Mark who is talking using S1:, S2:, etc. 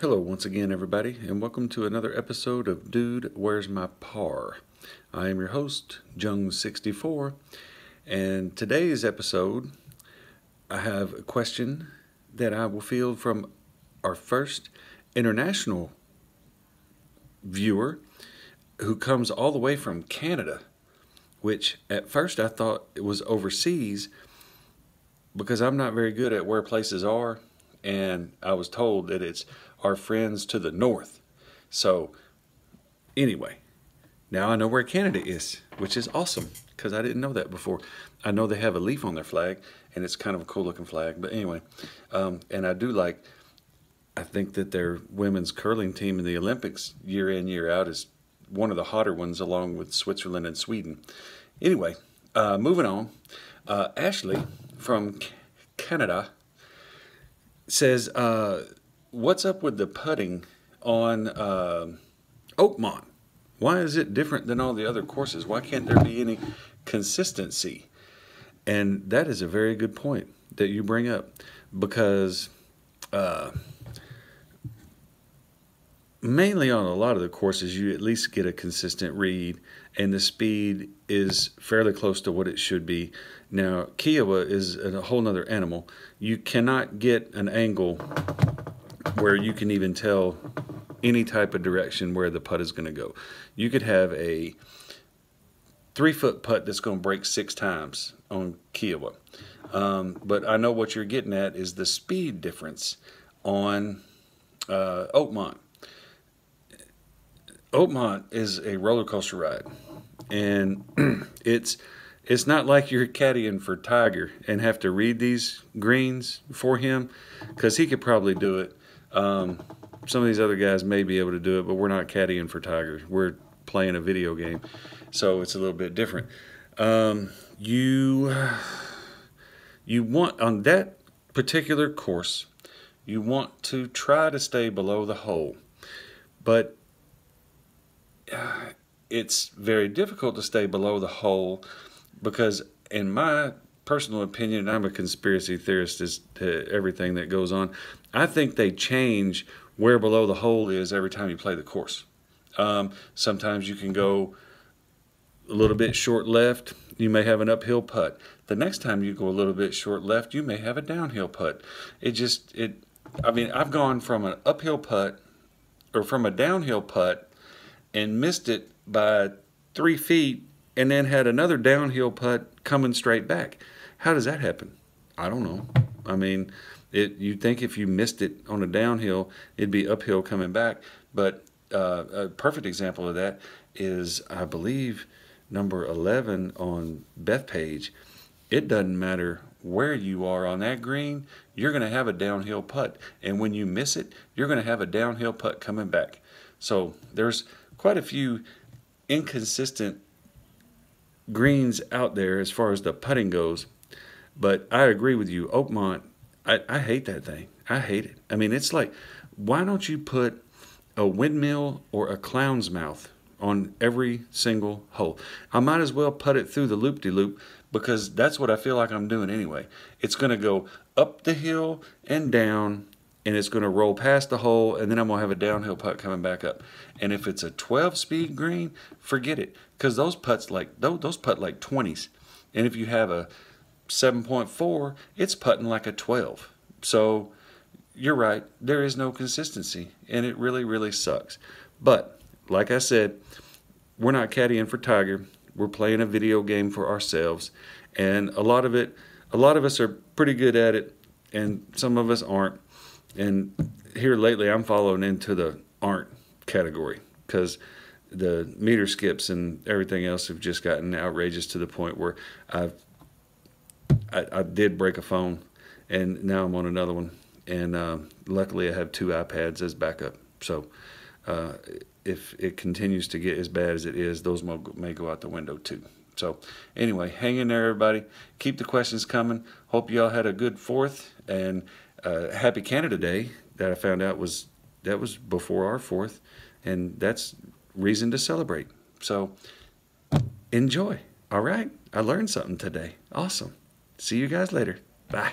S1: Hello, once again, everybody, and welcome to another episode of Dude, Where's My Par? I am your host, Jung64, and today's episode, I have a question that I will field from our first international viewer who comes all the way from Canada, which at first I thought it was overseas because I'm not very good at where places are, and I was told that it's our friends to the north. So, anyway, now I know where Canada is, which is awesome because I didn't know that before. I know they have a leaf on their flag, and it's kind of a cool looking flag. But anyway, um, and I do like. I think that their women's curling team in the Olympics year in year out is one of the hotter ones, along with Switzerland and Sweden. Anyway, uh, moving on. Uh, Ashley from Canada says, uh, "What's up with the putting on uh, Oakmont? Why is it different than all the other courses? Why can't there be any consistency?" And that is a very good point that you bring up because uh, mainly on a lot of the courses, you at least get a consistent read, and the speed is fairly close to what it should be. Now, Kiawah is a whole other animal. You cannot get an angle where you can even tell any type of direction where the putt is going to go. You could have a three foot putt that's going to break six times on Kiawah. Um, but I know what you're getting at is the speed difference on uh, Oakmont. Oakmont is a roller coaster ride, and it's it's not like you're caddying for Tiger and have to read these greens for him, because he could probably do it. Um, some of these other guys may be able to do it, but we're not caddying for Tiger. We're playing a video game, so it's a little bit different. Um, you you want on that particular course, you want to try to stay below the hole, but it's very difficult to stay below the hole because, in my personal opinion, and I'm a conspiracy theorist as to everything that goes on. I think they change where below the hole is every time you play the course. Um, sometimes you can go a little bit short left, you may have an uphill putt. The next time you go a little bit short left, you may have a downhill putt. It just it I mean, I've gone from an uphill putt or from a downhill putt and missed it by three feet and then had another downhill putt coming straight back. How does that happen? I don't know. I mean, it you'd think if you missed it on a downhill, it'd be uphill coming back. But uh, a perfect example of that is, I believe, number 11 on Bethpage. It doesn't matter where you are on that green, you're going to have a downhill putt. And when you miss it, you're going to have a downhill putt coming back. So there's quite a few inconsistent greens out there as far as the putting goes. But I agree with you. Oakmont, I, I hate that thing. I hate it. I mean, it's like, why don't you put a windmill or a clown's mouth on every single hole? I might as well put it through the loop de loop because that's what I feel like I'm doing anyway. It's going to go up the hill and down and it's going to roll past the hole, and then I'm going to have a downhill putt coming back up. And if it's a 12 speed green, forget it, because those putts like those, putt like 20s, and if you have a 7.4, it's putting like a 12. So you're right, there is no consistency, and it really, really sucks. But like I said, we're not caddying for Tiger. We're playing a video game for ourselves, and a lot of it, a lot of us are pretty good at it, and some of us aren't and here lately I'm following into the aren't category because the meter skips and everything else have just gotten outrageous to the point where I've I, I did break a phone and now I'm on another one. And uh, luckily I have two iPads as backup. So uh, if it continues to get as bad as it is those may go out the window too. So anyway hang in there everybody. Keep the questions coming. Hope y'all had a good fourth and uh, Happy Canada Day that I found out was that was before our fourth, and that's reason to celebrate. So enjoy. All right, I learned something today. Awesome. See you guys later. Bye.